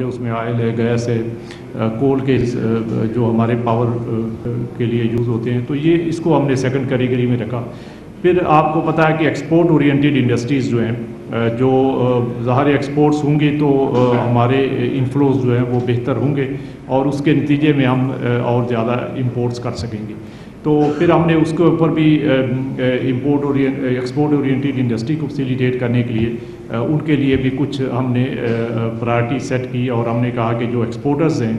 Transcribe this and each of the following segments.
Requirement ہے اس میں oil ہے، گیس ہے کول کے جو ہمارے پاور کے لیے یوز ہوتے ہیں۔ تو یہ اس کو ہم نے سیکنڈ کیٹیگری میں رکھا۔ پھر آپ کو پتا ہے کہ ایکسپورٹ اورینٹیڈ انڈسٹریز جو ہیں جو ظاہر ایکسپورٹس ہوں گی تو ہمارے انفلوز جو ہیں وہ بہتر ہوں گے اور اس کے نتیجے میں ہم اور زیادہ امپورٹس کر سکیں گے۔ تو پھر ہم نے اس کے اوپر بھی امپورٹ ایکسپورٹ اورینٹیڈ انڈسٹری کو فیسیلیٹیٹ کرنے کے لیے ان کے لیے بھی کچھ ہم نے پرائرٹی سیٹ کی اور ہم نے کہا کہ جو ایکسپورٹرز ہیں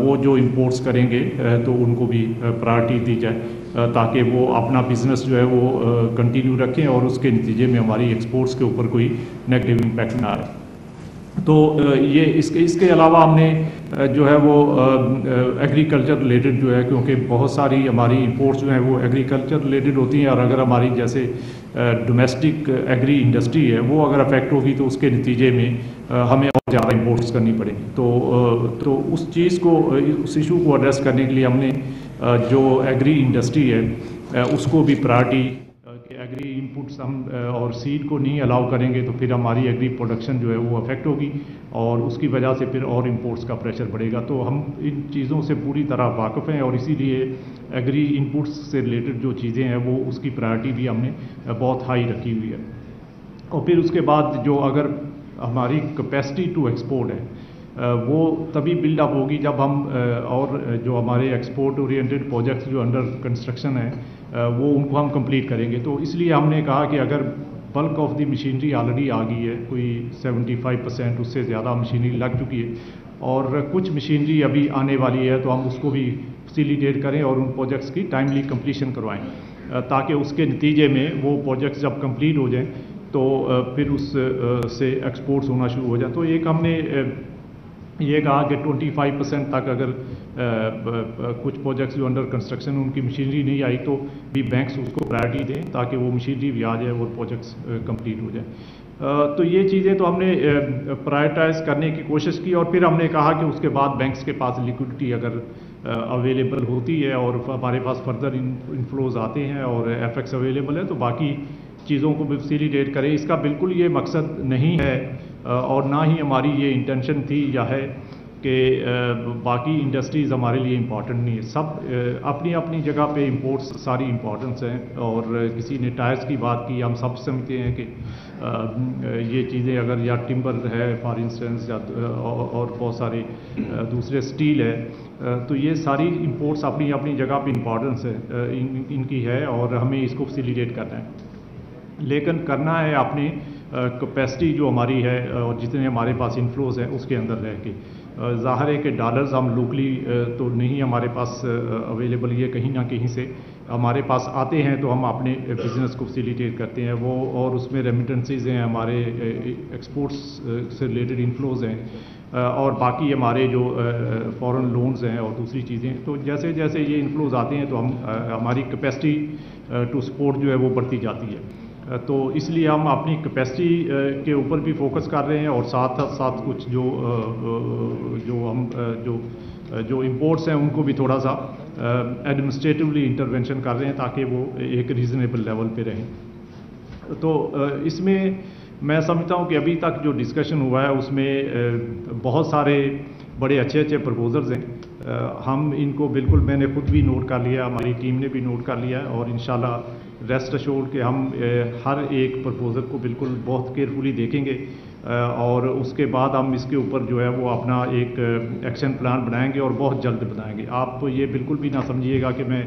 وہ جو امپورٹس کریں گے تو ان کو بھی پرائرٹی دی جائے تاکہ وہ اپنا بزنس جو ہے وہ کنٹینیو رکھیں اور اس کے نتیجے میں ہماری ایکسپورٹس کے اوپر کوئی نیگیٹو امپیکٹ نہ آئے۔ تو یہ اس کے اس کے علاوہ ہم نے جو ہے وہ ایگریکلچر ریلیٹڈ جو ہے، کیونکہ بہت ساری ہماری امپورٹس جو ہیں وہ ایگریکلچر ریلیٹڈ ہوتی ہیں، اور اگر ہماری جیسے ڈومیسٹک ایگری انڈسٹری ہے، وہ اگر افیکٹ ہوگی تو اس کے نتیجے میں ہمیں اور زیادہ امپورٹس کرنی پڑیں گی۔ تو تو اس چیز کو، اس ایشو کو ایڈریس کرنے کے لیے ہم نے جو ایگری انڈسٹری ہے اس کو بھی پرائرٹی ایگری انپٹس ہم اور سیڈ کو نہیں الاؤ کریں گے تو پھر ہماری ایگری پروڈکشن جو ہے وہ افیکٹ ہوگی اور اس کی وجہ سے پھر اور امپورٹس کا پریشر بڑھے گا۔ تو ہم ان چیزوں سے پوری طرح واقف ہیں اور اسی لیے ایگری انپٹس سے ریلیٹڈ جو چیزیں ہیں وہ اس کی پرائرٹی بھی ہم نے بہت ہائی رکھی ہوئی ہے۔ اور پھر اس کے بعد جو اگر ہماری کیپیسٹی ٹو ایکسپورٹ ہے وہ تبھی بلڈ اپ ہوگی جب ہم اور جو ہمارے ایکسپورٹ اورینٹیڈ پروجیکٹس جو انڈر کنسٹرکشن ہیں وہ ان کو ہم کمپلیٹ کریں گے۔ تو اس لیے ہم نے کہا کہ اگر bulk of the machinery already آ گئی ہے، کوئی سیونٹی فائیو پرسینٹ اس سے زیادہ مشینری لگ چکی ہے، اور کچھ مشینری ابھی آنے والی ہے، تو ہم اس کو بھی فیسیلیٹیٹ کریں اور ان پروجیکٹس کی ٹائملی کمپلیشن کروائیں۔ تاکہ اس کے نتیجے میں وہ پروجیکٹس جب کمپلیٹ ہو جائیں، تو پھر اس سے ایکسپورٹس ہونا شروع ہو جائیں۔ تو ایک ہم نے یہ کہا کہ ٹونٹی فائیو پرسینٹ تک اگر کچھ پروجیکٹس جو انڈر کنسٹرکشن ان کی مشینری نہیں آئی تو بھی بینکس اس کو پرائرٹی دیں تاکہ وہ مشینری بھی آ جائے اور پروجیکٹس کمپلیٹ ہو جائیں۔ تو یہ چیزیں تو ہم نے پرائرٹائز کرنے کی کوشش کی اور پھر ہم نے کہا کہ اس کے بعد بینکس کے پاس لیکوڈٹی اگر اویلیبل ہوتی ہے اور ہمارے پاس فردر انفلوز آتے ہیں اور ایف ایکس اویلیبل ہے تو باقی چیزوں کو بھی فیسیلیٹیٹ کریں۔ اس کا بالکل یہ مقصد نہیں ہے اور نہ ہی ہماری یہ انٹینشن تھی یا ہے۔ کہ باقی انڈسٹریز ہمارے لیے امپورٹنٹ نہیں ہے۔ سب اپنی اپنی جگہ پہ امپورٹس ساری امپورٹنس ہیں۔ اور کسی نے ٹائرس کی بات کی، ہم سب سمجھتے ہیں کہ یہ چیزیں اگر، یا ٹمبر ہے فار انسٹنس یا اور بہت سارے دوسرے اسٹیل ہے تو یہ ساری امپورٹس اپنی اپنی جگہ پہ امپورٹنس ہے ان کی ہے اور ہمیں اس کو فیسیلیٹیٹ کرنا ہے۔ لیکن کرنا ہے اپنی کیپیسٹی جو ہماری ہے اور جتنے ہمارے پاس انفلوز ہیں، اس کے اندر رہ کے۔ ظاہر ہے کہ ڈالرز ہم لوکلی تو نہیں، ہمارے پاس اویلیبل یہ کہیں نہ کہیں سے۔ ہمارے پاس آتے ہیں تو ہم اپنے بزنس کو فیسیلیٹیٹ کرتے ہیں۔ وہ اور اس میں ریمیٹنسیز ہیں، ہمارے ایکسپورٹس سے ریلیٹڈ انفلوز ہیں۔ اور باقی ہمارے جو فورن لونز ہیں اور دوسری چیزیں۔ تو جیسے جیسے یہ انفلوز آتے ہیں تو ہم ہماری کیپیسٹی ٹو سپورٹ جو ہے وہ بڑھتی جاتی ہے۔ تو اس لیے ہم اپنی کیپیسٹی کے اوپر بھی فوکس کر رہے ہیں اور ساتھ ساتھ کچھ جو جو ہم جو جو امپورٹس ہیں، ان کو بھی تھوڑا سا ایڈمنسٹریٹولی انٹروینشن کر رہے ہیں تاکہ وہ ایک ریزنیبل لیول پہ رہیں۔ تو اس میں میں سمجھتا ہوں کہ ابھی تک جو ڈسکشن ہوا ہے، اس میں بہت سارے بڑے اچھے اچھے پرپوزلز ہیں۔ ہم ان کو بالکل میں نے خود بھی نوٹ کر لیا، ہماری ٹیم نے بھی نوٹ کر لیا اور انشاءاللہ ریسٹ اشورڈ کہ ہم ہر ایک پرپوزل کو بالکل بہت کیئرفلی دیکھیں گے اور اس کے بعد ہم اس کے اوپر جو ہے وہ اپنا ایک ایکشن پلان بنائیں گے اور بہت جلد بنائیں گے۔ آپ یہ بالکل بھی نہ سمجھیے گا کہ میں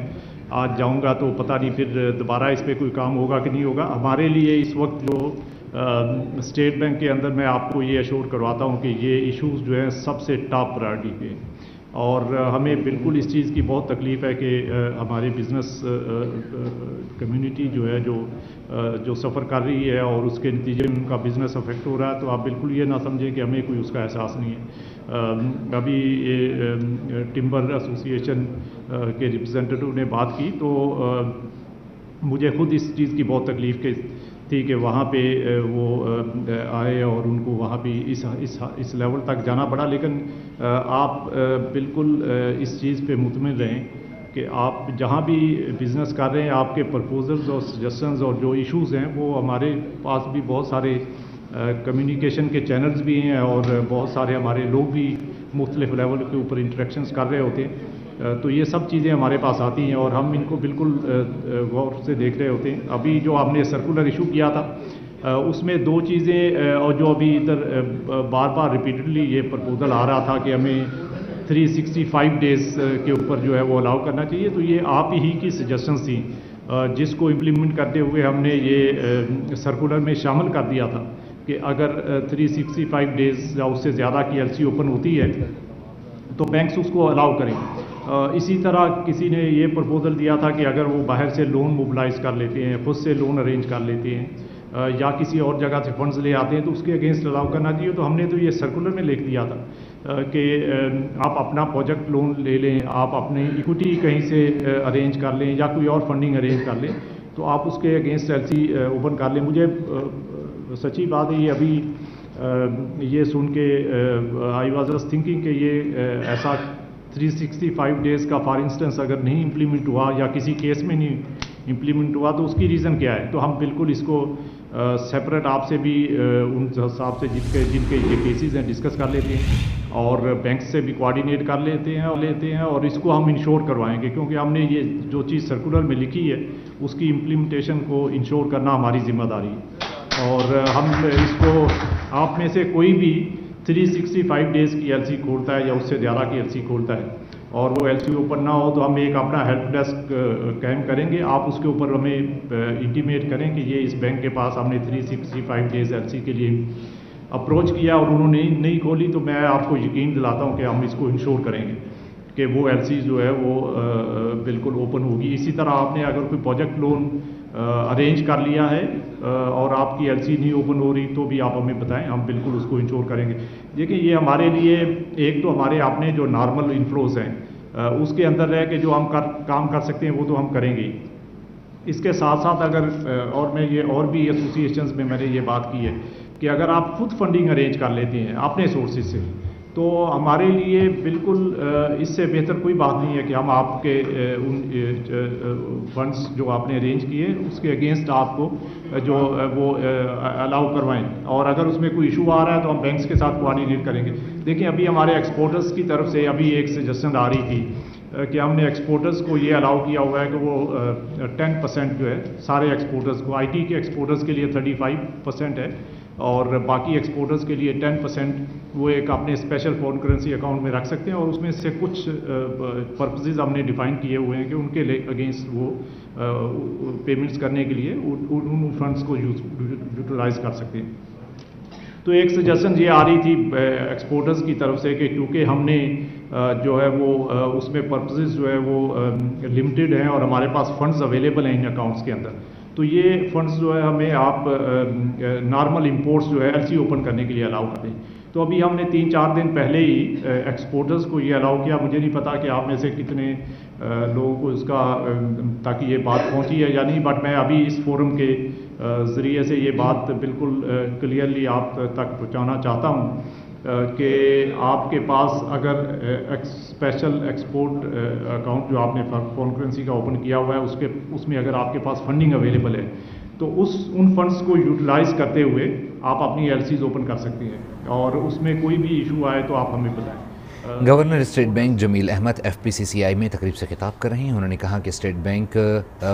آج جاؤں گا تو پتہ نہیں پھر دوبارہ اس پہ کوئی کام ہوگا کہ نہیں ہوگا۔ ہمارے لیے اس وقت جو اسٹیٹ بینک کے اندر میں آپ کو یہ اشور کرواتا ہوں کہ یہ ایشوز جو ہیں سب سے ٹاپ پرائرٹی پہ اور ہمیں بالکل اس چیز کی بہت تکلیف ہے کہ ہمارے بزنس کمیونٹی جو ہے، جو جو سفر کر رہی ہے اور اس کے نتیجے میں ان کا بزنس افیکٹ ہو رہا ہے، تو آپ بالکل یہ نہ سمجھیں کہ ہمیں کوئی اس کا احساس نہیں ہے۔ ابھی یہ ٹمبر ایسوسیشن کے ریپرزینٹیو نے بات کی تو مجھے خود اس چیز کی بہت تکلیف کے تھی کہ وہاں پہ وہ آئے اور ان کو وہاں پہ اس اس اس لیول تک جانا پڑا۔ لیکن آپ بالکل اس چیز پہ مطمئن رہیں کہ آپ جہاں بھی بزنس کر رہے ہیں، آپ کے پرپوزلز اور سجیشنز اور جو ایشوز ہیں، وہ ہمارے پاس بھی بہت سارے کمیونیکیشن کے چینلز بھی ہیں اور بہت سارے ہمارے لوگ بھی مختلف لیول کے اوپر انٹریکشنز کر رہے ہوتے ہیں۔ تو یہ سب چیزیں ہمارے پاس آتی ہیں اور ہم ان کو بالکل غور سے دیکھ رہے ہوتے ہیں۔ ابھی جو آپ نے سرکولر ایشو کیا تھا اس میں دو چیزیں اور جو ابھی ادھر بار بار ریپیٹڈلی یہ پرپوزل آ رہا تھا کہ ہمیں تھری سکسٹی فائیو ڈیز کے اوپر جو ہے وہ الاؤ کرنا چاہیے۔ تو یہ آپ ہی کی سجیشنس تھیں جس کو امپلیمنٹ کرتے ہوئے ہم نے یہ سرکولر میں شامل کر دیا تھا۔ کہ اگر تھری سکسٹی فائیو ڈیز یا اس سے زیادہ کی ایل سی اوپن ہوتی ہے، تو بینکس اس کو الاؤ کریں۔ اسی طرح کسی نے یہ پرپوزل دیا تھا کہ اگر وہ باہر سے لون موبلائز کر لیتے ہیں، خود سے لون ارینج کر لیتے ہیں یا کسی اور جگہ سے فنڈز لے آتے ہیں، تو اس کے اگینسٹ الاؤ کرنا چاہیے۔ تو ہم نے تو یہ سرکولر میں لکھ دیا تھا کہ آپ اپنا پروجیکٹ لون لے لیں، آپ اپنی ایکوٹی کہیں سے ارینج کر لیں یا کوئی اور فنڈنگ ارینج کر لیں، تو آپ اس کے اگینسٹ ایل سی اوپن کر لیں۔ مجھے سچی بات ہے، یہ ابھی یہ سن کے آئی واز واز تھنکنگ کہ یہ ایسا تھری سکسٹی فائیو ڈیز کا فار انسٹنس اگر نہیں امپلیمنٹ ہوا یا کسی کیس میں نہیں امپلیمنٹ ہوا تو اس کی ریزن کیا ہے؟ تو ہم بالکل اس کو سیپریٹ آپ سے بھی ان حساب سے جن کے جن کے یہ کیسز ہیں ڈسکس کر لیتے ہیں اور بینک سے بھی کوآڈینیٹ کر لیتے ہیں اور لیتے ہیں اور اس کو ہم انشور کروائیں گے کیونکہ ہم نے یہ جو چیز سرکولر میں لکھی ہے، اس کی امپلیمنٹیشن کو انشور کرنا ہماری ذمہ داری ہے۔ اور ہم اس کو آپ میں سے کوئی بھی تھری سکسٹی فائیو ڈیز کی ایل سی کھولتا ہے یا اس سے زیادہ کی ایل سی کھولتا ہے اور وہ ایل سی اوپن نہ ہو تو ہم ایک اپنا ہیلپ ڈیسک قائم کریں گے۔ آپ اس کے اوپر ہمیں انٹیمیٹ کریں کہ یہ اس بینک کے پاس ہم نے three sixty five days L C کے لیے اپروچ کیا اور انہوں نے نہیں کھولی تو میں آپ کو یقین دلاتا ہوں کہ ہم اس کو انشور کریں گے کہ وہ ایل سی جو ہے وہ بالکل اوپن ہوگی۔ اسی طرح آپ نے اگر کوئی پروجیکٹ لون ارینج کر لیا ہے اور آپ کی ایل سی نہیں اوپن ہو رہی تو بھی آپ ہمیں بتائیں، ہم بالکل اس کو انشور کریں گے۔ دیکھیں، یہ ہمارے لیے ایک تو ہمارے اپنے جو نارمل انفلوز ہیں اس کے اندر رہ کے جو ہم کر، کام کر سکتے ہیں، وہ تو ہم کریں گے اس کے ساتھ ساتھ اگر اور میں یہ، اور بھی ایسوسیشنز میں میں نے یہ بات کی ہے کہ اگر آپ خود فنڈنگ ارینج کر لیتے ہیں اپنے سورسز سے تو ہمارے لیے بالکل اس سے بہتر کوئی بات نہیں ہے کہ ہم آپ کے ان فنڈس جو آپ نے ارینج کیے، اس کے اگینسٹ آپ کو جو وہ الاؤ کروائیں۔ اور اگر اس میں کوئی ایشو آ رہا ہے تو ہم بینکس کے ساتھ کوآڈینیٹ کریں گے۔ دیکھیں، ابھی ہمارے ایکسپورٹرز کی طرف سے ابھی ایک سجیشن آ رہی تھی کہ ہم نے ایکسپورٹرز کو یہ الاؤ کیا ہوا ہے کہ وہ ٹین پرسینٹ جو ہے، سارے ایکسپورٹرز کو، آئی ٹی کے ایکسپورٹرز کے لیے تھرٹی فائیو پرسینٹ ہے۔ اور باقی ایکسپورٹرز کے لیے ٹین پرسینٹ وہ ایک اپنے اسپیشل فورن کرنسی اکاؤنٹ میں رکھ سکتے ہیں اور اس میں سے کچھ پرپزز ہم نے ڈیفائن کیے ہوئے ہیں کہ ان کے اگینسٹ وہ پیمنٹس کرنے کے لیے ان فنڈس کو یوٹیلائز کر سکتے ہیں۔ تو ایک سجیشن یہ آ رہی تھی ایکسپورٹرز کی طرف سے کہ کیونکہ ہم نے جو ہے وہ اس میں پرپزز جو ہے وہ لمیٹڈ ہیں اور ہمارے پاس فنڈز اویلیبل ہیں ان اکاؤنٹس کے اندر۔ تو یہ فنڈز جو ہے ہمیں آپ نارمل امپورٹس جو ہے ایل سی اوپن کرنے کے لیے الاؤ کرتے ہیں۔ تو ابھی ہم نے تین چار دن پہلے ہی ایکسپورٹرز کو یہ الاؤ کیا۔ مجھے نہیں پتا کہ آپ میں سے کتنے لوگوں کو اس کا تاکہ یہ بات پہنچی ہے یا نہیں بٹ میں ابھی اس فورم کے ذریعے سے یہ بات بالکل کلیئرلی آپ تک پہنچانا چاہتا ہوں۔ کہ آپ کے پاس اگر اسپیشل ایکسپورٹ اکاؤنٹ جو آپ نے فون کرنسی کا اوپن کیا ہوا ہے، اس کے، اس میں اگر آپ کے پاس فنڈنگ اویلیبل ہے، تو اس، ان فنڈس کو یوٹیلائز کرتے ہوئے آپ اپنی ایل سیز اوپن کر سکتے ہیں اور اس میں کوئی بھی ایشو آئے تو آپ ہمیں بتائیں۔ Governor State Bank Jamil Ahmed F P C C I میں تقریب سے خطاب کر رہے ہیں۔ انہوں نے کہا کہ اسٹیٹ بینک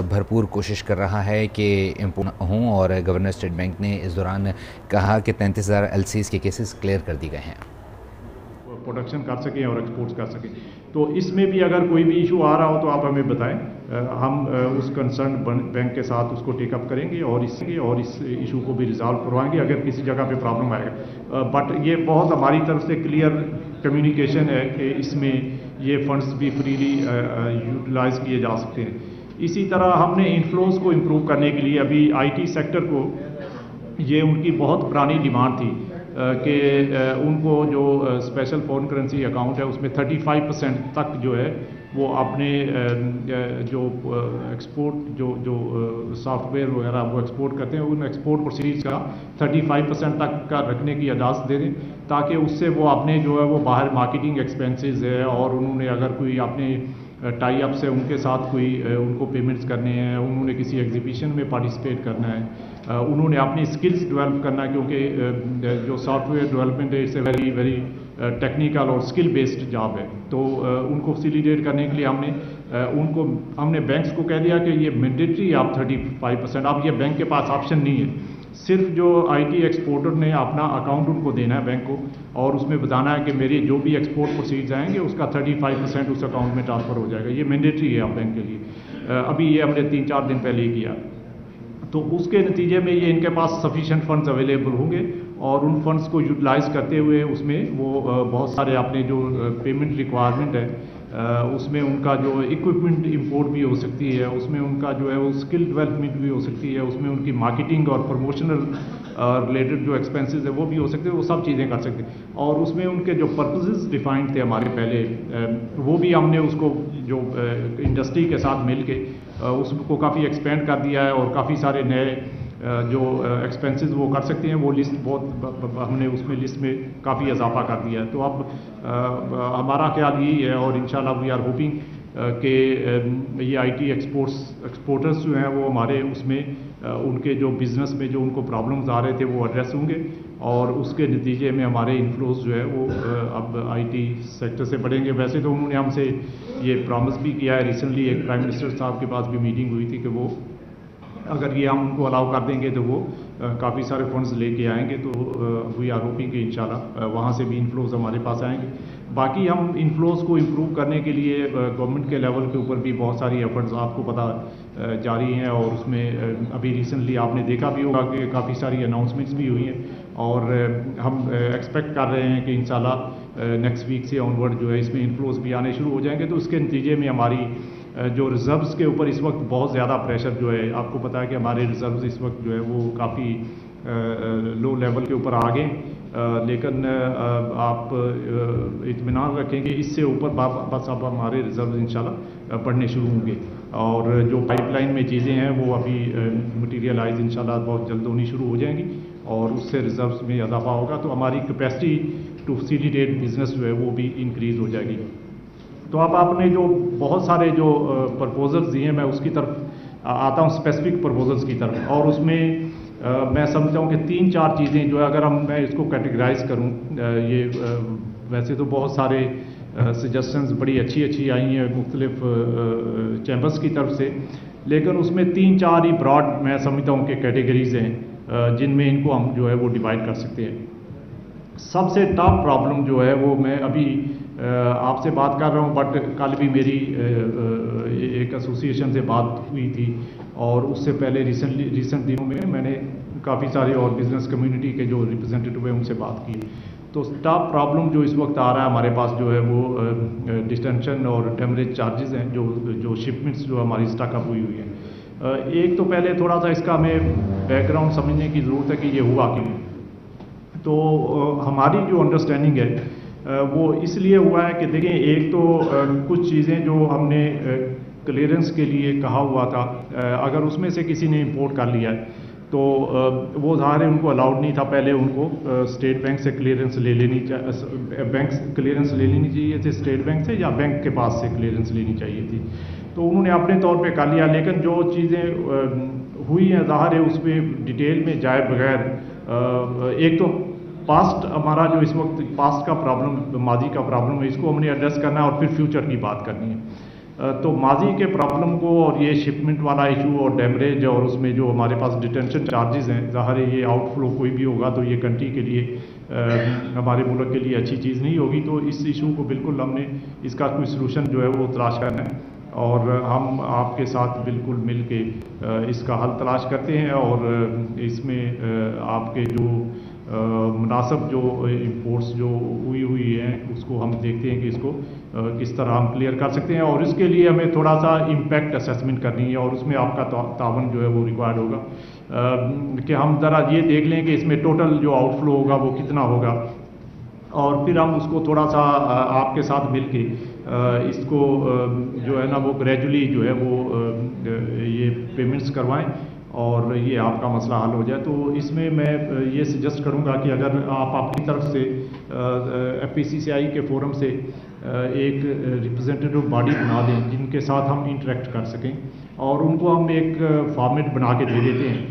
بھرپور کوشش کر رہا ہے کہ ہوں اور گورنر اسٹیٹ بینک نے اس دوران کہا کہ تینتیس ہزار ایل سیز کے کیسز کلیئر کر دی گئے ہیں۔ پروڈکشن کر سکیں اور ایکسپورٹس کر سکیں۔ تو اس میں بھی اگر کوئی بھی ایشو آ رہا ہو تو آپ ہمیں بتائیں۔ ہم اس کنسرن بینک کے ساتھ اس کو ٹیک اپ کریں گے اور اس اور اس ایشو کو بھی ریزالو کروائیں گے اگر کسی جگہ پہ پرابلم آئے گا۔ بٹ یہ بہت ہماری طرف سے کلیئر کمیونیکیشن ہے کہ اس میں یہ فنڈز بھی فریلی یوٹیلائز uh, uh, کیے جا سکتے ہیں۔ اسی طرح ہم نے انفلوز کو امپروو کرنے کے لیے ابھی آئی ٹی سیکٹر کو یہ ان کی بہت پرانی ڈیمانڈ تھی uh, کہ ان کو جو اسپیشل فورن کرنسی اکاؤنٹ ہے، اس میں تھرٹی فائیو پرسینٹ تک جو ہے، وہ اپنے جو ایکسپورٹ جو جو سافٹ ویئر وغیرہ وہ ایکسپورٹ کرتے ہیں، ان ایکسپورٹ پروسیڈ کا تھرٹی فائیو پرسینٹ تک کا رکھنے کی اجازت دے دیں تاکہ اس سے وہ اپنے جو ہے وہ باہر مارکیٹنگ ایکسپینسز ہے اور انہوں نے اگر کوئی اپنے ٹائی اپ سے ان کے ساتھ کوئی ان کو پیمنٹس کرنے ہیں، انہوں نے کسی ایگزیبیشن میں پارٹیسپیٹ کرنا ہے انہوں نے اپنی سکلز ڈیولپ کرنا ہے کیونکہ جو سافٹ ویئر ڈیولپمنٹ ہے it's a very very technical اور اسکل بیسڈ جاب ہے۔ تو ان کو فیسیلیٹیٹ کرنے کے لیے ہم نے ان کو ہم نے بینکس کو کہہ دیا کہ یہ مینڈیٹری آپ تھرٹی فائیو پرسینٹ اب یہ بینک کے پاس آپشن نہیں ہے۔ صرف جو آئی ٹی ایکسپورٹر نے اپنا اکاؤنٹ ان کو دینا ہے بینک کو، اور اس میں بتانا ہے کہ میری جو بھی ایکسپورٹ پروسیڈ آئیں گے، اس کا تھرٹی فائیو پرسینٹ اس اکاؤنٹ میں ٹرانسفر ہو جائے گا۔ یہ مینڈیٹری ہے آپ بینک کے لیے۔ ابھی یہ ہم نے تین چار دن پہلے ہی کیا۔ تو اس کے نتیجے میں یہ ان کے پاس سفیشینٹ فنڈز اویلیبل ہوں گے، اور ان فنڈز کو یوٹیلائز کرتے ہوئے اس میں وہ بہت سارے اپنے جو پیمنٹ ریکوائرمنٹ ہے اس میں ان کا جو اکوپمنٹ امپورٹ بھی ہو سکتی ہے، اس میں ان کا جو ہے وہ اسکل ڈیولپمنٹ بھی ہو سکتی ہے، اس میں ان کی مارکیٹنگ اور پروموشنل ریلیٹڈ جو ایکسپینسز ہے وہ بھی ہو سکتے ہیں، وہ سب چیزیں کر سکتے ہیں۔ اور اس میں ان کے جو پرپزز ڈیفائنڈ تھے ہمارے پہلے وہ بھی ہم نے اس کو جو انڈسٹری کے ساتھ مل کے اس کو کافی ایکسپینڈ کر دیا ہے اور کافی سارے نئے جو ایکسپینسز وہ کر سکتے ہیں، وہ لسٹ بہت ہم نے اس میں لسٹ میں کافی اضافہ کر دیا ہے۔ تو اب ہمارا خیال یہی ہے اور انشاءاللہ وی آر ہوپنگ کہ یہ آئی ٹی ایکسپورٹس ایکسپورٹرس جو ہیں وہ ہمارے اس میں ان کے جو بزنس میں جو ان کو پرابلمز آ رہے تھے وہ ایڈریس ہوں گے۔ اور اس کے نتیجے میں ہمارے انفلوز جو ہے وہ اب آئی ٹی سیکٹر سے بڑھیں گے۔ ویسے تو انہوں نے ہم سے یہ پرامس بھی کیا ہے۔ ریسنٹلی ایک پرائم منسٹر صاحب کے پاس بھی میٹنگ ہوئی تھی کہ وہ اگر یہ ہم ان کو الاؤ کر دیں گے تو وہ کافی سارے فنڈز لے کے آئیں گے تو وی آر ہوپنگ کہ انشاءاللہ وہاں سے بھی انفلوز ہمارے پاس آئیں گے۔ باقی ہم انفلوز کو امپروو کرنے کے لیے گورنمنٹ کے لیول کے اوپر بھی بہت ساری ایفرٹس آپ کو پتہ جاری ہیں اور اس میں ابھی ریسنٹلی آپ نے دیکھا بھی ہوگا کہ کافی ساری اناؤنسمنٹس بھی ہوئی ہیں۔ اور ہم ایکسپیکٹ کر رہے ہیں کہ انشاءاللہ نیکسٹ ویک سے آن ورڈ جو ہے اس میں انفلوز بھی آنے شروع ہو جائیں گے۔ تو اس کے نتیجے میں ہماری جو ریزروز کے اوپر اس وقت بہت زیادہ پریشر جو ہے، آپ کو پتا ہے کہ ہمارے ریزروز اس وقت جو ہے وہ کافی لو لیول کے اوپر آ گئے لیکن آپ اطمینان رکھیں گے اس سے اوپر بس اب ہمارے ریزرو انشاءاللہ پڑھنے شروع ہوں گے۔ اور جو پائپ لائن میں چیزیں ہیں وہ ابھی مٹیریلائز انشاءاللہ بہت جلد ہونی شروع ہو جائیں گی۔ اور اس سے ریزروز میں اضافہ ہوگا تو ہماری کیپیسٹی ٹو فیسیلیٹیٹ بزنس جو ہے وہ بھی انکریز ہو جائے گی۔ تو اب آپ نے جو بہت سارے جو پرپوزلز دیے ہیں، میں اس کی طرف آتا ہوں اسپیسیفک پرپوزلز کی طرف۔ اور اس میں میں سمجھتا ہوں کہ تین چار چیزیں جو ہے، اگر ہم، میں اس کو کیٹیگرائز کروں یہ ویسے تو بہت سارے سجیشنز بڑی اچھی اچھی آئی ہیں مختلف چیمبرس کی طرف سے۔ لیکن اس میں تین چار ہی براڈ میں سمجھتا ہوں کہ کیٹیگریز ہیں جن میں ان کو ہم جو ہے وہ ڈیوائڈ کر سکتے ہیں۔ سب سے ٹاپ پرابلم جو ہے وہ میں ابھی آپ سے بات کر رہا ہوں بٹ کل بھی میری ایک ایسوسیشن سے بات ہوئی تھی اور اس سے پہلے ریسنٹلی ریسنٹ دنوں میں میں نے کافی سارے اور بزنس کمیونٹی کے جو ریپرزینٹیو ہیں، ان سے بات کی۔ تو ٹاپ پرابلم جو اس وقت آ رہا ہے ہمارے پاس جو ہے، وہ ڈسٹینشن اور ڈیمریج چارجز ہیں، جو جو شپمنٹس جو ہماری اسٹاک اپ ہوئی ہوئی ہیں۔ ایک تو پہلے تھوڑا سا اس کا ہمیں بیک گراؤنڈ سمجھنے کی ضرورت ہے کہ یہ ہوا کیوں تو ہماری جو انڈرسٹینڈنگ ہے وہ اس لیے ہوا ہے کہ دیکھیں، ایک تو کچھ چیزیں جو ہم نے کلیئرنس کے لیے کہا ہوا تھا اگر اس میں سے کسی نے امپورٹ کر لیا ہے، تو وہ ظاہر ہے ان کو الاؤڈ نہیں تھا پہلے ان کو اسٹیٹ بینک سے کلیئرنس لے لینی بینک کلیئرنس لے لینی چاہیے تھی اسٹیٹ بینک سے یا بینک کے پاس سے کلیئرنس لینی چاہیے تھی۔ تو انہوں نے اپنے طور پہ کر لیا، لیکن جو چیزیں ہوئی ہیں، ظاہر ہے اس پہ ڈیٹیل میں جائے بغیر ایک تو پاسٹ ہمارا جو اس وقت پاسٹ کا پرابلم ماضی کا پرابلم ہے، اس کو ہم نے ایڈریس کرنا ہے اور پھر فیوچر کی بات کرنی ہے۔ تو ماضی کے پرابلم کو اور یہ شپمنٹ والا ایشو اور ڈیمریج اور اس میں جو ہمارے پاس ڈیٹینشن چارجز ہیں، ظاہر ہے یہ آؤٹ فلو کوئی بھی ہوگا تو یہ کنٹری کے لیے ہمارے ملک کے لیے اچھی چیز نہیں ہوگی۔ تو اس ایشو کو بالکل ہم نے اس کا کوئی سلوشن جو ہے وہ تلاش کرنا ہے۔ اور ہم آپ کے ساتھ بالکل مل کے اس کا حل تلاش کرتے ہیں اور اس میں آپ کے جو مناسب جو امپورٹس جو ہوئی ہوئی ہیں، اس کو ہم دیکھتے ہیں کہ اس کو کس طرح ہم کلیئر کر سکتے ہیں اور اس کے لیے ہمیں تھوڑا سا امپیکٹ اسیسمنٹ کرنی ہے اور اس میں آپ کا تعاون جو ہے وہ ریکوائرڈ ہوگا۔ کہ ہم ذرا یہ دیکھ لیں کہ اس میں ٹوٹل جو آؤٹ فلو ہوگا وہ کتنا ہوگا۔ اور پھر ہم اس کو تھوڑا سا آپ کے ساتھ مل کے اس کو جو ہے نا وہ گریجولی جو ہے وہ یہ پیمنٹس کروائیں۔ اور یہ آپ کا مسئلہ حل ہو جائے تو اس میں میں یہ سجیسٹ کروں گا کہ اگر آپ اپنی طرف سے ایف پی سی سی آئی کے فورم سے ایک ریپرزینٹیو باڈی بنا دیں جن کے ساتھ ہم انٹریکٹ کر سکیں اور ان کو ہم ایک فارمیٹ بنا کے دے دیتے ہیں۔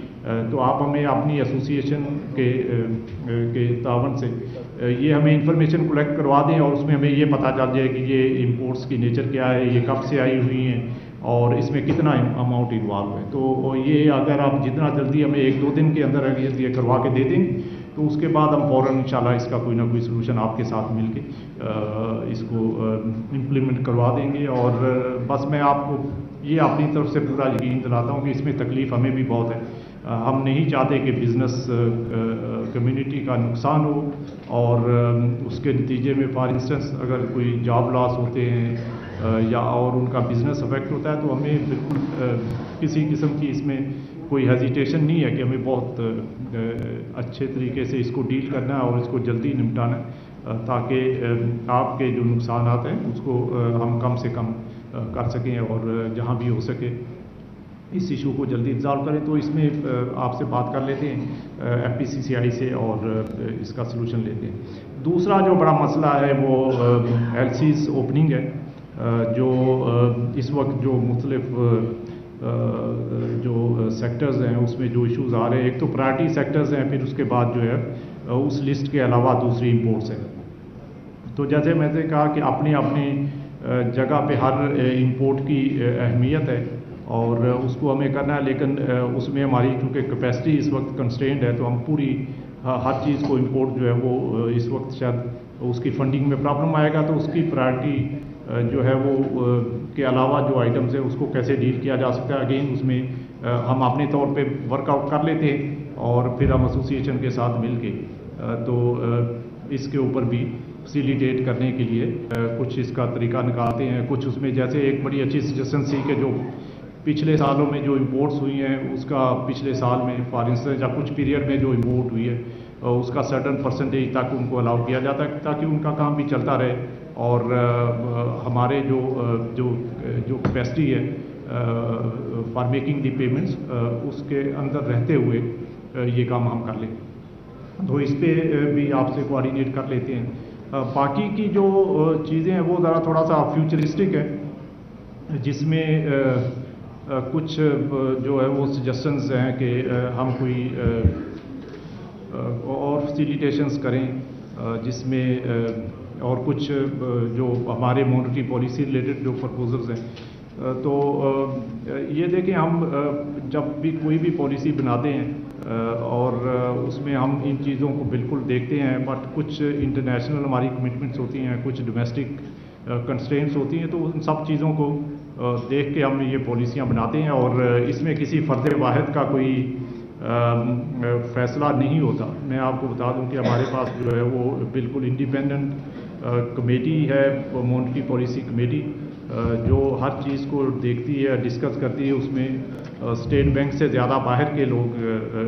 تو آپ ہمیں اپنی ایسوسیشن کے کے تعاون سے یہ ہمیں انفارمیشن کلیکٹ کروا دیں اور اس میں ہمیں یہ پتہ چل جائے کہ یہ امپورٹس کی نیچر کیا ہے، یہ کب سے آئی ہوئی ہیں۔ اور اس میں کتنا اماؤنٹ انوالو ہے؟ تو یہ اگر آپ جتنا جلدی ہمیں ایک دو دن کے اندر اگر یہ کروا کے دے دیں، تو اس کے بعد ہم فوراً انشاءاللہ اس کا کوئی نہ کوئی سلوشن آپ کے ساتھ مل کے اس کو امپلیمنٹ کروا دیں گے۔ اور بس میں آپ کو یہ اپنی طرف سے پورا یقین دلاتا ہوں کہ اس میں تکلیف ہمیں بھی بہت ہے۔ ہم نہیں چاہتے کہ بزنس کمیونٹی کا نقصان ہو۔ اور اس کے نتیجے میں فار انسٹنس اگر کوئی جاب لاس ہوتے ہیں یا اور ان کا بزنس افیکٹ ہوتا ہے تو ہمیں بالکل کسی قسم کی اس میں کوئی ہیزیٹیشن نہیں ہے کہ ہمیں بہت اچھے طریقے سے اس کو ڈیل کرنا ہے اور اس کو جلدی نمٹانا ہے تاکہ آپ کے جو نقصانات ہیں اس کو ہم کم سے کم کر سکیں اور جہاں بھی ہو سکے۔ اس ایشو کو جلدی ریزالو کریں تو اس میں آپ سے بات کر لیتے ہیں ایف پی سی سی آئی سے اور اس کا سلوشن لیتے ہیں۔ دوسرا جو بڑا مسئلہ ہے وہ ایل سیز اوپننگ ہے۔ جو اس وقت جو مختلف جو سیکٹرز ہیں، اس میں جو ایشوز آ رہے ہیں، ایک تو پرائرٹی سیکٹرز ہیں، پھر اس کے بعد جو ہے اس لسٹ کے علاوہ دوسری امپورٹس ہیں۔ تو جیسے میں نے کہا کہ اپنی اپنی جگہ پہ ہر امپورٹ کی اہمیت ہے اور اس کو ہمیں کرنا ہے، لیکن اس میں ہماری چونکہ کیپیسٹی اس وقت کنسٹینڈ ہے، تو ہم پوری ہر چیز کو امپورٹ جو ہے وہ اس وقت شاید اس کی فنڈنگ میں پرابلم آئے گا، تو اس کی پرائرٹی جو ہے وہ کے علاوہ جو آئٹمز ہیں، اس کو کیسے ڈیل کیا جا سکتا ہے؟ اگین اس میں ہم اپنے طور پہ ورک آؤٹ کر لیتے ہیں اور پھر ہم ایسوسیشن کے ساتھ مل کے تو اس کے اوپر بھی فیسیلیٹیٹ کرنے کے لیے کچھ اس کا طریقہ نکالتے ہیں۔ کچھ اس میں جیسے ایک بڑی اچھی سجیشن سی کہ جو پچھلے سالوں میں جو امپورٹس ہوئی ہیں، اس کا پچھلے سال میں فار انسٹنس یا کچھ پیریڈ میں جو امپورٹ ہوئی ہے اس کا سرٹن پرسنٹیج تک ان کو الاؤ کیا جاتا ہے تاکہ ان کا کام بھی چلتا رہے۔ اور ہمارے جو جو جو کیپیسٹی ہے فار میکنگ دی پیمنٹس اس کے اندر رہتے ہوئے یہ کام ہم کر لیں تو اس پہ بھی آپ سے کوآڈینیٹ کر لیتے ہیں۔ باقی کی جو چیزیں ہیں، وہ ذرا تھوڑا سا فیوچرسٹک ہے، جس میں کچھ جو ہے، وہ سجیشنز ہیں کہ ہم کوئی اور فیسیلیٹیشنس کریں۔ جس میں اور کچھ جو ہمارے مونٹری پالیسی ریلیٹڈ جو پرپوزلز ہیں تو یہ دیکھیں ہم جب بھی کوئی بھی پالیسی بناتے ہیں اور اس میں ہم ان چیزوں کو بالکل دیکھتے ہیں بٹ کچھ انٹرنیشنل ہماری کمٹمنٹس ہوتی ہیں، کچھ ڈومیسٹک کنسٹینٹس ہوتی ہیں، تو ان سب چیزوں کو دیکھ کے ہم یہ پالیسیاں بناتے ہیں، اور اس میں کسی فرد واحد کا کوئی فیصلہ نہیں ہوتا۔ میں آپ کو بتا دوں کہ ہمارے پاس جو ہے وہ بالکل انڈیپینڈنٹ کمیٹی ہے مونٹری پالیسی کمیٹی جو ہر چیز کو دیکھتی ہے ڈسکس کرتی ہے۔ اس میں اسٹیٹ بینک سے زیادہ باہر کے لوگ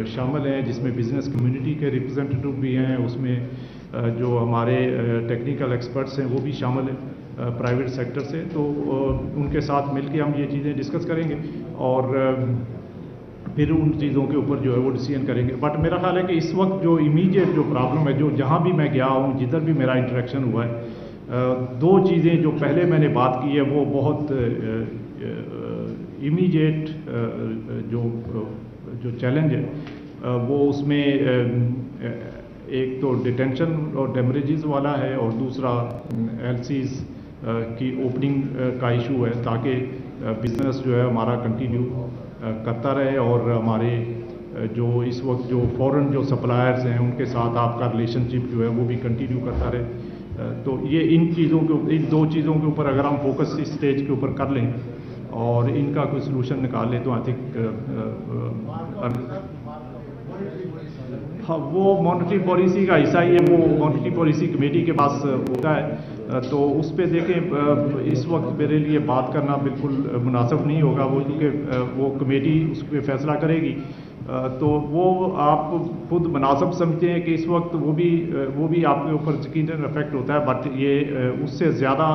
شامل ہیں، جس میں بزنس کمیونٹی کے ریپرزنٹیٹو بھی ہیں۔ اس میں جو ہمارے ٹیکنیکل ایکسپرٹس ہیں، وہ بھی شامل ہیں پرائیویٹ سیکٹر سے۔ تو ان کے ساتھ مل کے ہم یہ چیزیں ڈسکس کریں گے۔ اور پھر ان چیزوں کے اوپر جو ہے وہ ڈسیزن کریں گے۔ بٹ میرا خیال ہے کہ اس وقت جو امیجیٹ جو پرابلم ہے، جو جہاں بھی میں گیا ہوں، جدھر بھی میرا انٹریکشن ہوا ہے دو چیزیں جو پہلے میں نے بات کی ہے، وہ بہت امیجیٹ جو جو چیلنج ہے وہ اس میں ایک تو ڈیٹینشن اور ڈیمریجز والا ہے اور دوسرا ایل سیز کی اوپننگ کا ایشو ہے تاکہ بزنس جو ہے ہمارا کنٹینیو کرتا رہے اور ہمارے جو اس وقت جو فورن جو سپلائرز ہیں، ان کے ساتھ آپ کا ریلیشن شپ جو ہے وہ بھی کنٹینیو کرتا رہے۔ تو یہ ان چیزوں کے ان دو چیزوں کے اوپر اگر ہم فوکس اس اسٹیج کے اوپر کر لیں اور ان کا کوئی سلوشن نکال لیں، تو آئی تھنک ہاں وہ مانیٹری پالیسی کا حصہ ہی ہے، وہ مانیٹری پالیسی کمیٹی کے پاس ہوتا ہے۔ تو اس پہ دیکھیں اس وقت میرے لیے بات کرنا بالکل مناسب نہیں ہوگا، وہ کیونکہ وہ کمیٹی اس پہ فیصلہ کرے گی۔ تو وہ آپ خود مناسب سمجھتے ہیں کہ اس وقت وہ بھی وہ بھی آپ کے اوپر یقیناً افیکٹ ہوتا ہے بٹ یہ اس سے زیادہ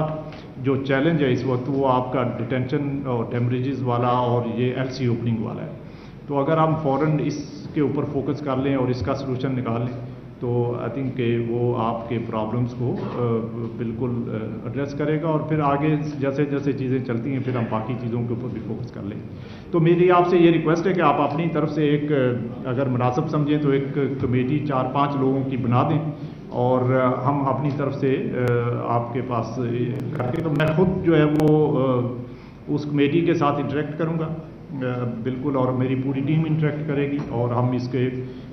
جو چیلنج ہے اس وقت وہ آپ کا ڈیٹینشن اور ٹیمریجز والا اور یہ ایل سی اوپننگ والا ہے۔ تو اگر ہم فوراً اس کے اوپر فوکس کر لیں اور اس کا سلوشن نکال لیں تو آئی تھنک کہ وہ آپ کے پرابلمس کو uh, بالکل uh, ایڈریس کرے گا اور پھر آگے جیسے جیسے چیزیں چلتی ہیں، پھر ہم باقی چیزوں کے اوپر بھی فوکس کر لیں۔ تو میری آپ سے یہ ریکویسٹ ہے کہ آپ اپنی طرف سے ایک uh, اگر مناسب سمجھیں تو ایک کمیٹی چار پانچ لوگوں کی بنا دیں۔ اور ہم اپنی طرف سے آپ کے پاس کر کے تو میں خود جو ہے وہ اس کمیٹی کے ساتھ انٹریکٹ کروں گا۔ بالکل اور میری پوری ٹیم انٹریکٹ کرے گی اور ہم اس کے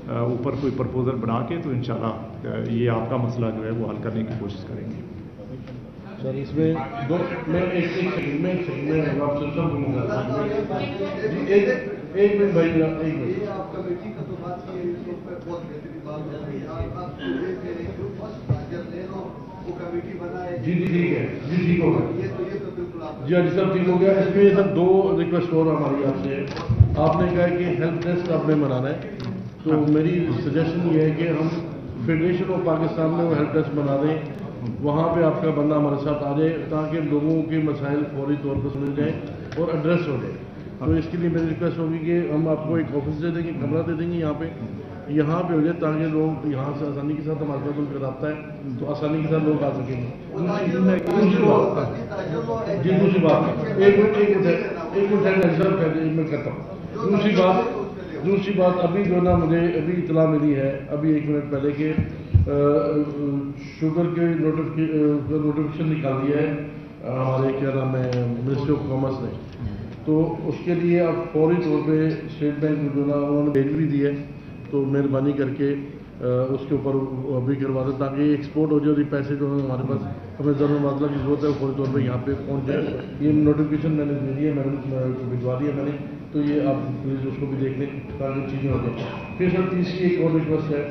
اوپر کوئی پرپوزل بنا کے تو انشاءاللہ یہ آپ کا مسئلہ جو ہے وہ حل کرنے کی کوشش کریں گے۔ سر اس میں دو میں ایک ایک میں میں آپ سے سب ایک ایک منٹ بھائی ایک منٹ آپ کمیٹی کا تو بات کی بہت بہترین بات ہے۔ جی جی ٹھیک ہے۔ جی ٹھیک ہو گیا جی ہاں جی سب ٹھیک ہو گیا۔ اس میں سر دو ریکویسٹ اور ہماری آپ سے۔ آپ نے کہا کہ ہیلپ ڈیسک آپ نے بنانا ہے۔ تو میری سجیشن یہ ہے کہ ہم فیڈریشن آف پاکستان میں وہ ہیلپ ڈیسک بنا دیں۔ وہاں پہ آپ کا بندہ ہمارے ساتھ آ جائے تاکہ لوگوں کے مسائل فوری طور پر سمجھ جائیں اور ایڈریس ہو جائے۔ تو اس کے لیے میری ریکویسٹ ہوگی کہ ہم آپ کو ایک آفس دے دیں گے، کمرہ دے دیں گے یہاں پہ۔ یہاں پہ ہو جائے تاکہ لوگ یہاں سے آسانی کے ساتھ ہمارے ساتھ ان کا رابطہ ہے، تو آسانی کے ساتھ لوگ آ سکیں گے۔ جی دوسری بات۔ ایک منٹ ایک منٹ ایک منٹ میں کرتا ہوں۔ دوسری بات دوسری بات، ابھی جو نا مجھے ابھی اطلاع ملی ہے، ابھی ایک منٹ پہلے کہ شوگر کے نوٹیفکیشن نکال دیا ہے ہمارے کیا نام ہے منسٹری آف کامرس نے۔ تو اس کے لیے اب فوری طور پہ اسٹیٹ بینک جو نا انہوں نے بھیج بھی دی ہے، تو مہربانی کر کے اس کے اوپر ابھی کروا دیں تاکہ ایکسپورٹ ہو جائے اور یہ پیسے جو ہیں ہمارے پاس، ہمیں ضرور معاملہ کی ضرورت ہے، وہ فوری طور پہ یہاں پہ پہنچ جائے یہ نوٹیفکیشن میں نے دے دی ہے میں نے بھجوا دیا میں نے، تو یہ آپ پلیز اس کو بھی دیکھ لیں تاکہ چیزیں ہو جائیں۔ پھر سر تیسری ایک اور ریکویسٹ ہے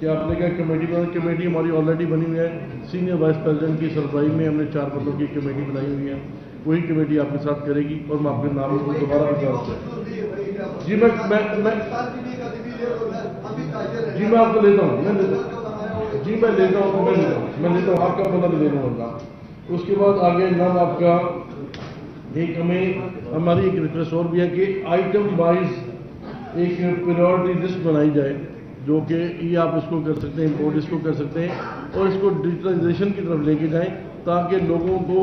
کہ آپ نے کہا کمیٹی بنا کمیٹی ہماری آلریڈی بنی ہوئی ہے۔ سینئر وائس پریزیڈنٹ کی سربراہی میں ہم نے چار بندوں کی کمیٹی بنائی ہوئی ہے۔ وہی کمیٹی آپ کے ساتھ کرے گی اور میں آپ کے نام کو دوبارہ بتا جی میں جی میں آپ کو لیتا ہوں میں لیتا ہوں۔ جی میں لیتا ہوں میں لیتا ہوں میں لیتا ہوں آپ کا پتہ بھی لے لوں گا۔ اس کے بعد آگے نام آپ کا ایک ہمیں ہماری ایک ریکویسٹ اور بھی ہے کہ آئٹم وائز ایک پریورٹی لسٹ بنائی جائے جو کہ یہ آپ اس کو کر سکتے ہیں امپورٹ اس کو کر سکتے ہیں اور اس کو ڈیجیٹلائزیشن کی طرف لے کے جائیں۔ تاکہ لوگوں کو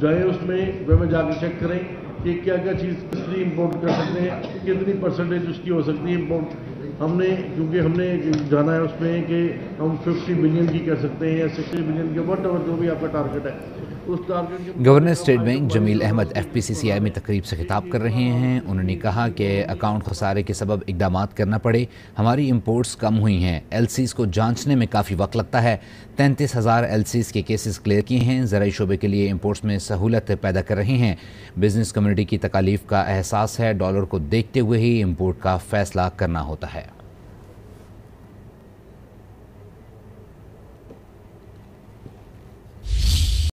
جائیں اس میں وہ میں جا کے چیک کریں کہ کیا کیا چیز کتنی امپورٹ کر سکتے ہیں، کتنی پرسنٹیج اس کی ہو سکتی ہے امپورٹ ہم نے، کیونکہ ہم نے جانا ہے اس میں کہ ہم ففٹی بلین کی کر سکتے ہیں یا سکسٹی بلین کے وٹ ایور جو بھی آپ کا ٹارگیٹ ہے۔ Governor State Bank Jamil Ahmed F P C C I میں تقریب سے خطاب کر رہے ہیں۔ انہوں نے کہا کہ اکاؤنٹ خسارے کے سبب اقدامات کرنا پڑے۔ ہماری امپورٹس کم ہوئی ہیں۔ ایل سیز کو جانچنے میں کافی وقت لگتا ہے۔ تینتیس ہزار ایل سیز کے کیسز کلیئر کیے ہیں۔ زرعی شعبے کے لیے امپورٹس میں سہولت پیدا کر رہے ہیں۔ بزنس کمیونٹی کی تکالیف کا احساس ہے۔ ڈالر کو دیکھتے ہوئے ہی امپورٹ کا فیصلہ کرنا ہوتا ہے۔